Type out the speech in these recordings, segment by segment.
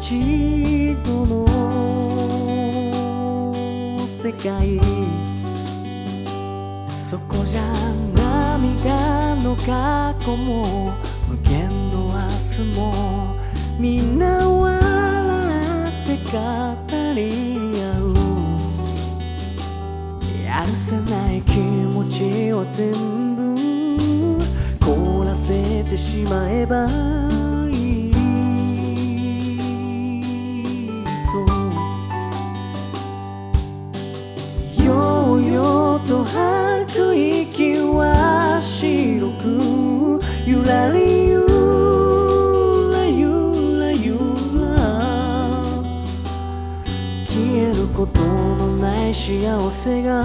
ちとの世界そこじゃ涙の過去も無限の明日もみんな笑って語り合う。やるせない気持ちを全部凍らせてしまえばことのない幸せが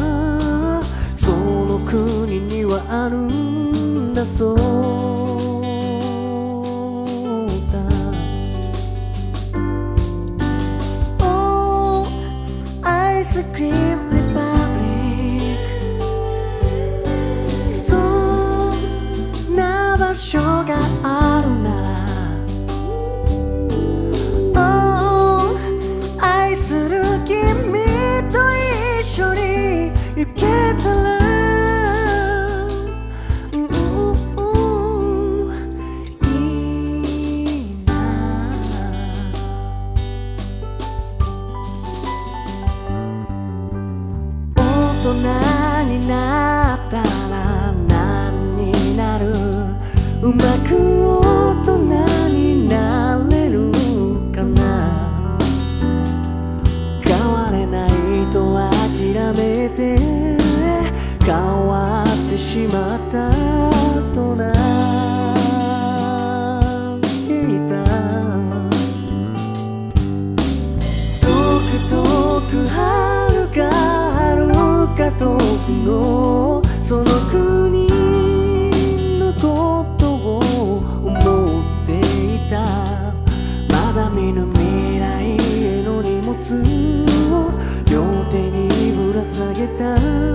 その国にはあるんだそう。大人になったら何になるうまく大人になれるかな？変われないと諦めて変わってしまったのその国のことを思っていた。まだ見ぬ未来への荷物を両手にぶら下げた。